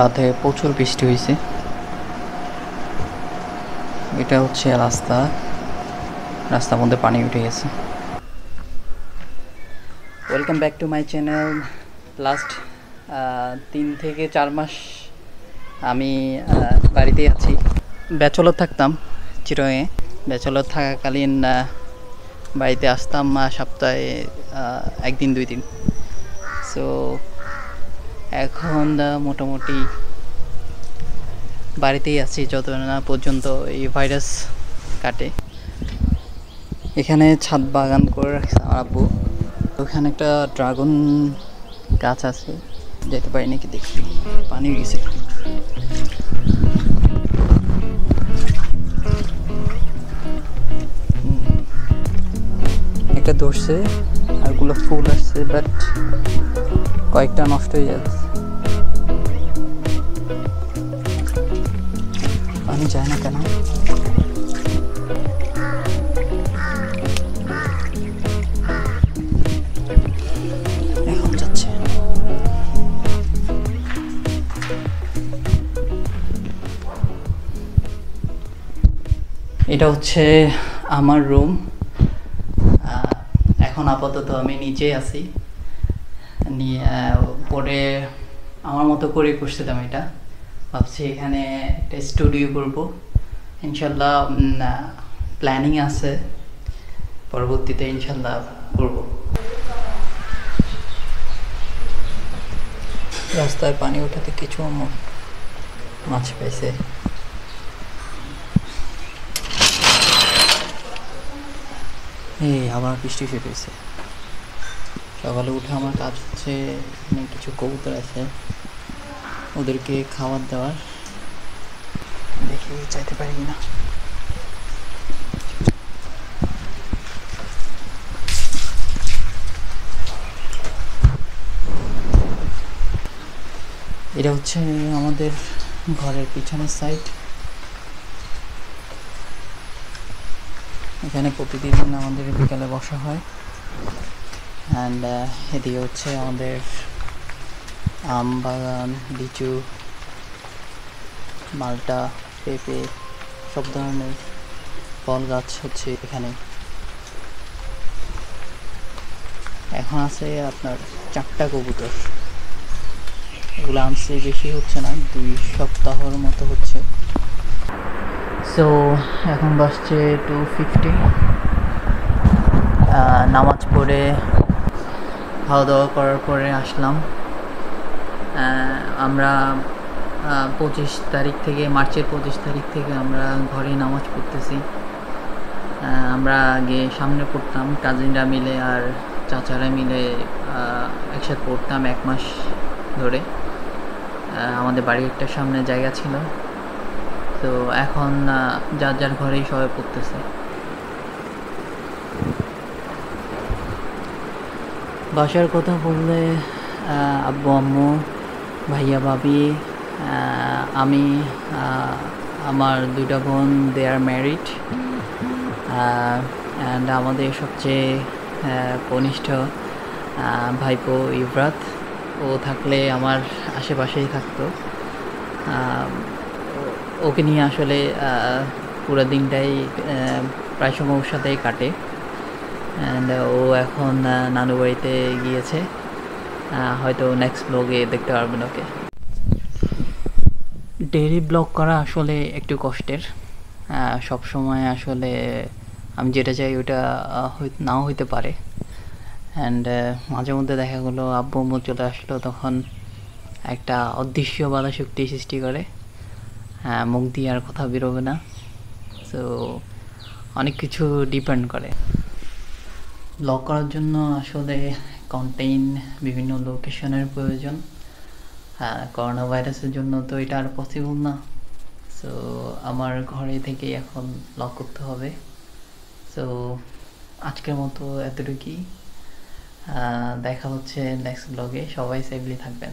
রাতে প্রচুর বৃষ্টি হয়েছে এটা হচ্ছে রাস্তা। রাস্তার মধ্যে পানি উঠে গেছে। Welcome back to my channel last তিন থেকে চার মাস আমি বাড়িতে আছি। ব্যাচলর থাকতাম চিরয়ে। ব্যাচলর থাকাকালীন বাড়িতে আসতাম সপ্তাহে একদিন দুই দিন। সো এখন মোটামুটি বাড়িতেই আছি যত না পর্যন্ত এই ভাইরাস কাটে। এখানে ছাদ বাগান করে রাখছে আমার আব্বু। ওখানে একটা ড্রাগন গাছ আছে, যেতে পারি নাকি দেখি। পানি গেছে। একটা ধরছে আরগুলো ফুল আসছে বাট কয়েকটা নষ্ট হয়ে যাচ্ছে। পানি যায় না কেন। এটা হচ্ছে আমার রুম। এখন আপাতত আমি নিচে আছি। নিয়ে পরে আমার মতো করে করছিলাম এটা। ভাবছি এখানে একটা স্টুডিও করব। ইনশাল্লাহ প্ল্যানিং আছে। পরবর্তীতে ইনশাল্লাহ করব। রাস্তায় পানি ওঠাতে কিছু মাছ পাইছে এই, আবার বৃষ্টি শুরু সকালে উঠে আমার কাজ হচ্ছে কিছু কবুতর আছে। ওদেরকে খাবার দেওয়ার। দেখি চাইতে পারি না এটা হচ্ছে আমাদের ঘরের পিছনের সাইড এখানে প্রতিদিন আমাদের বিকালে বসা হয়। অ্যান্ড এদিকে হচ্ছে আমাদের আম বাগান, লিচু, মালটা, পেঁপে, সব ধরনের ফল গাছ হচ্ছে এখানে। এখন আছে আপনার চারটা কবুতর। এগুলো আনছে বেশি হচ্ছে না, দুই সপ্তাহর মতো হচ্ছে। সো এখন বাসছে টু ফিফটি নামাজ পড়ে খাওয়া দাওয়া করার পরে আসলাম। আমরা পঁচিশ তারিখ থেকে, মার্চের পঁচিশ তারিখ থেকে আমরা ঘরে নামাজ পড়তেছি। আমরা আগে সামনে পড়তাম, কাজিনরা মিলে আর চাচারা মিলে একসাথে পড়তাম এক মাস ধরে। আমাদের বাড়ির একটা সামনে জায়গা ছিল। তো এখন যার যার ঘরেই সবাই পড়তেছে। বাসার কথা বললে আব্বু, আম্মু ভাইয়া ভাবি আমি আমার দুইটা বোন দে আর ম্যারিড অ্যান্ড আমাদের সবচেয়ে কনিষ্ঠ ভাইপো ইব্রাত ও থাকলে আমার আশেপাশেই থাকতো। ওকে নিয়ে আসলে পুরো দিনটাই প্রায় সময় ওর সাথেই কাটে। অ্যান্ড ও এখন নানু বাড়িতে গিয়েছে। হয়তো নেক্সট ব্লগে দেখতে পারবেন ওকে ডেইলি ব্লগ করা আসলে একটু কষ্টের। সব সময় আসলে আমি যেটা চাই ওটা নাও হইতে পারে। অ্যান্ড মাঝে মধ্যে দেখা গেলো, আব্বু আম্মু চলে আসলো, তখন একটা অদৃশ্য বাধা শক্তি সৃষ্টি করে। হ্যাঁ মুখ দিয়ে আর কথা বেরোবে না। সো অনেক কিছু ডিপেন্ড করে। ব্লগ করার জন্য আসলে কন্টেইন বিভিন্ন লোকেশনের প্রয়োজন। হ্যাঁ করোনা ভাইরাসের জন্য তো এটা আর পসিবল না। সো আমার ঘরে থেকেই এখন লক করতে হবে। সো আজকের মতো এতটুকুই। দেখা হচ্ছে নেক্সট ব্লগে সবাই সেফলি থাকবেন।